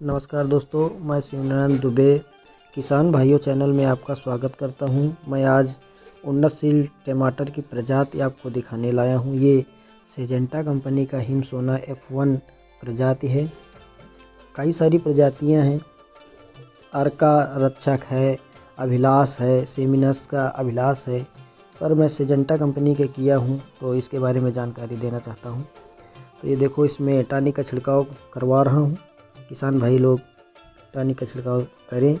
नमस्कार दोस्तों, मैं शिवनारायण दुबे, किसान भाइयों चैनल में आपका स्वागत करता हूँ। मैं आज उन्नतशील टमाटर की प्रजाति आपको दिखाने लाया हूँ। ये सेजेंटा कंपनी का हिम सोना एफ़ वन प्रजाति है। कई सारी प्रजातियाँ हैं। अर्का रक्षक है, अभिलाष है, सेमिनस का अभिलाष है। पर मैं सेजेंटा कंपनी के किया हूँ तो इसके बारे में जानकारी देना चाहता हूँ। तो ये देखो, इसमें टानी का छिड़काव करवा रहा हूँ। किसान भाई लोग टानी का छिड़काव करें,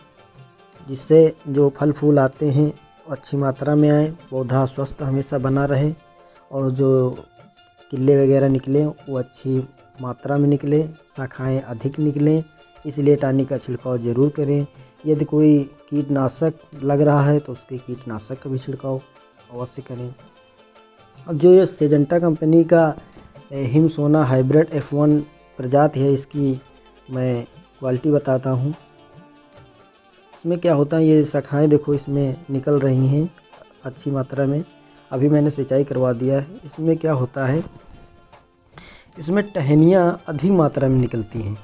जिससे जो फल फूल आते हैं अच्छी मात्रा में आए, पौधा स्वस्थ हमेशा बना रहे और जो किले वगैरह निकले वो अच्छी मात्रा में निकले, शाखाएँ अधिक निकलें, इसलिए टानी का छिड़काव ज़रूर करें। यदि कोई कीटनाशक लग रहा है तो उसके कीटनाशक का भी छिड़काव अवश्य करें। अब जो ये सेजेंटा कंपनी का Him Sona hybrid F one प्रजाति है, इसकी मैं क्वालिटी बताता हूँ। इसमें क्या होता है, ये शाखाएँ देखो, इसमें निकल रही हैं अच्छी मात्रा में। अभी मैंने सिंचाई करवा दिया है। इसमें क्या होता है, इसमें टहनियाँ अधिक मात्रा में निकलती हैं।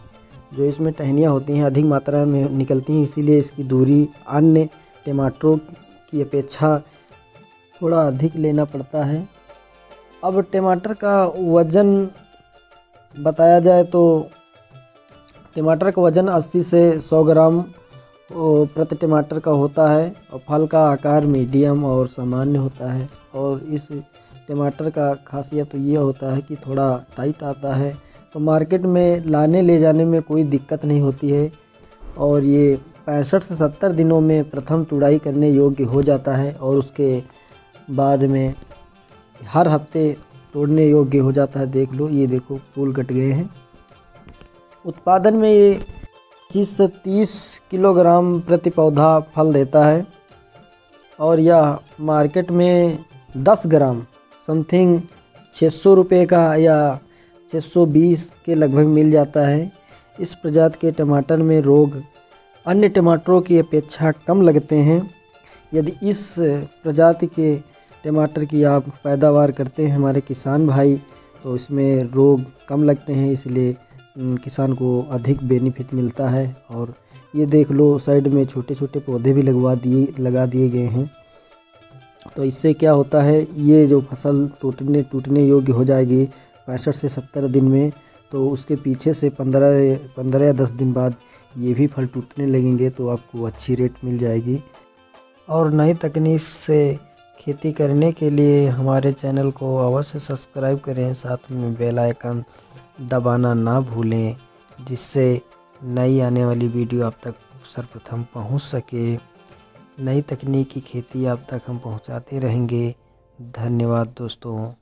जो इसमें टहनियाँ होती हैं, अधिक मात्रा में निकलती हैं, इसीलिए इसकी दूरी अन्य टमाटरों की अपेक्षा थोड़ा अधिक लेना पड़ता है। अब टमाटर का वज़न बताया जाए तो टमाटर का वज़न 80 से 100 ग्राम प्रति टमाटर का होता है और फल का आकार मीडियम और सामान्य होता है। और इस टमाटर का खासियत तो ये होता है कि थोड़ा टाइट आता है तो मार्केट में लाने ले जाने में कोई दिक्कत नहीं होती है। और ये पैंसठ से सत्तर दिनों में प्रथम तुड़ाई करने योग्य हो जाता है और उसके बाद में हर हफ़्ते तोड़ने योग्य हो जाता है। देख लो, ये देखो, फूल कट गए हैं। उत्पादन में ये पच्चीस से तीस किलोग्राम प्रति पौधा फल देता है और यह मार्केट में 10 ग्राम, समथिंग छः सौ रुपये का या 620 के लगभग मिल जाता है। इस प्रजाति के टमाटर में रोग अन्य टमाटरों की अपेक्षा कम लगते हैं। यदि इस प्रजाति के टमाटर की आप पैदावार करते हैं हमारे किसान भाई तो इसमें रोग कम लगते हैं, इसलिए किसान को अधिक बेनिफिट मिलता है और ये देख लो, साइड में छोटे छोटे पौधे भी लगवा दिए, लगा दिए गए हैं। तो इससे क्या होता है, ये जो फ़सल टूटने टूटने योग्य हो जाएगी पैंसठ से सत्तर दिन में तो उसके पीछे से पंद्रह पंद्रह या दस दिन बाद ये भी फल टूटने लगेंगे तो आपको अच्छी रेट मिल जाएगी। और नई तकनीक से खेती करने के लिए हमारे चैनल को अवश्य सब्सक्राइब करें, साथ में बेल आइकन दबाना ना भूलें, जिससे नई आने वाली वीडियो आप तक सर्वप्रथम पहुँच सके। नई तकनीकी खेती आप तक हम पहुंचाते रहेंगे। धन्यवाद दोस्तों।